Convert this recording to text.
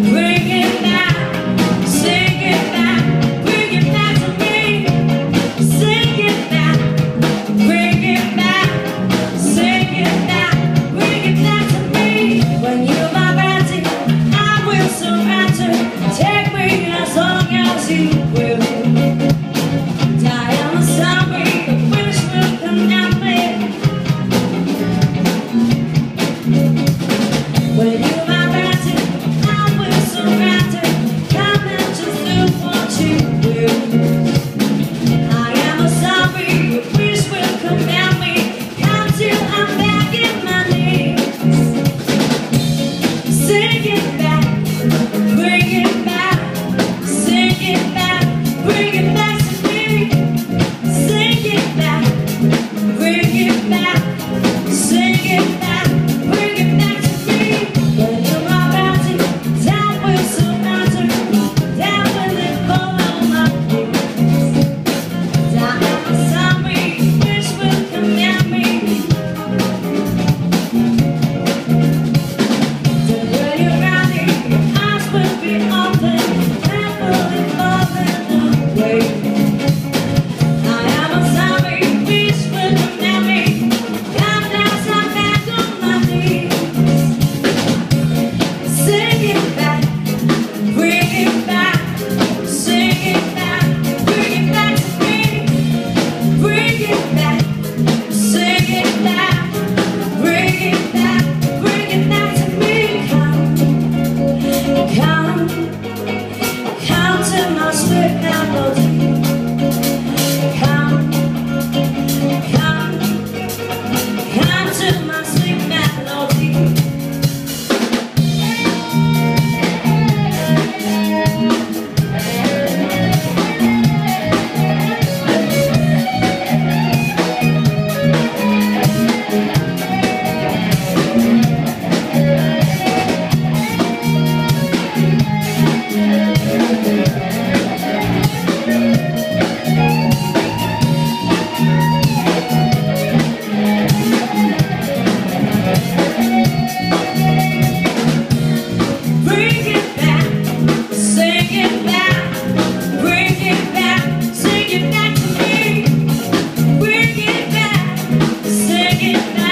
We're Taking